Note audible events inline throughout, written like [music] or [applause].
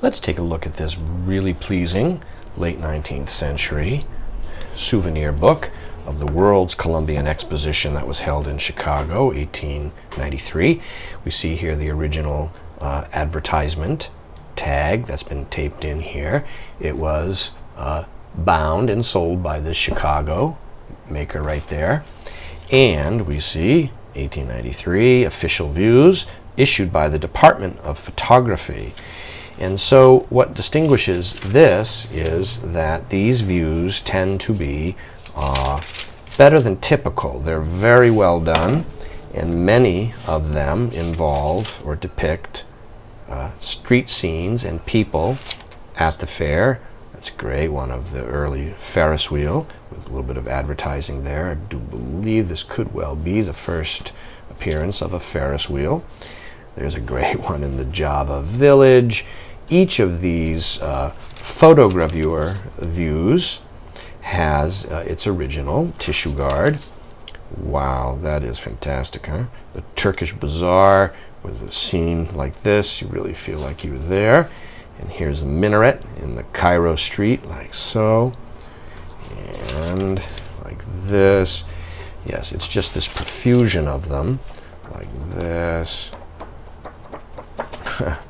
Let's take a look at this really pleasing late 19th century souvenir book of the World's Columbian Exposition that was held in Chicago, 1893. We see here the original uh, advertisement tag that's been taped in here. It was uh, bound and sold by the Chicago maker right there. And we see 1893 official views issued by the Department of Photography. And so what distinguishes this is that these views tend to be uh, better than typical. They're very well done, and many of them involve or depict uh, street scenes and people at the fair. That's a great, one of the early Ferris wheel with a little bit of advertising there. I do believe this could well be the first appearance of a Ferris wheel. There's a great [laughs] one in the Java Village. Each of these uh, photogravure views has uh, its original tissue guard. Wow, that is fantastic, huh? The Turkish Bazaar with a scene like this, you really feel like you were there. And here's the minaret in the Cairo street, like so. And like this. Yes, it's just this profusion of them, like this. [laughs]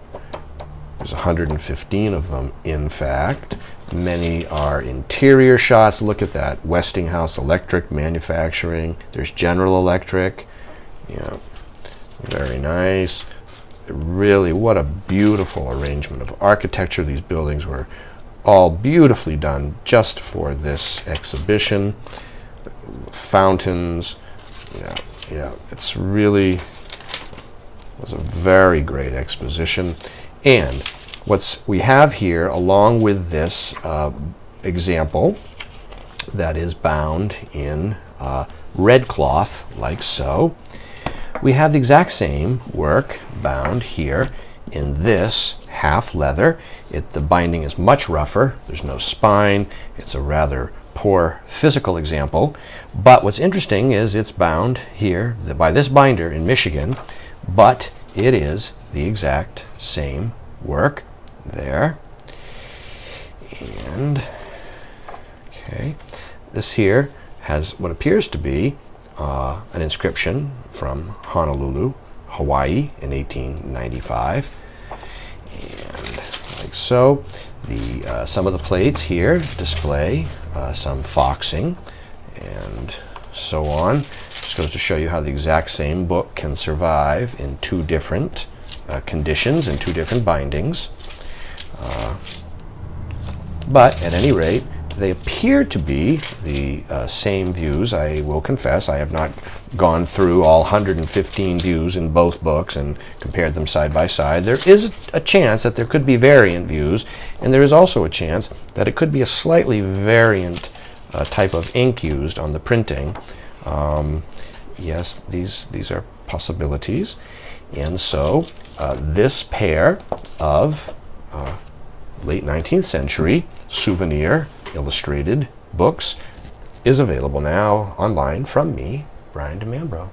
There's 115 of them, in fact. Many are interior shots. Look at that. Westinghouse Electric Manufacturing. There's General Electric. Yeah, very nice. Really, what a beautiful arrangement of architecture. These buildings were all beautifully done just for this exhibition. Fountains. Yeah, yeah. It's really was a very great exposition. And what's we have here, along with this uh, example that is bound in uh, red cloth, like so, we have the exact same work bound here in this half leather. It, the binding is much rougher. There's no spine. It's a rather poor physical example. But what's interesting is it's bound here by this binder in Michigan but it is the exact same work there. And, okay, this here has what appears to be uh, an inscription from Honolulu, Hawaii in 1895. And like so, the, uh, some of the plates here display uh, some foxing and so on. Just goes to show you how the exact same book can survive in two different uh, conditions in two different bindings. Uh, but at any rate, they appear to be the uh, same views. I will confess, I have not gone through all 115 views in both books and compared them side by side. There is a chance that there could be variant views, and there is also a chance that it could be a slightly variant uh, type of ink used on the printing. Um, yes, these, these are possibilities. And so uh, this pair of uh, late 19th century souvenir illustrated books is available now online from me, Brian DiMambro.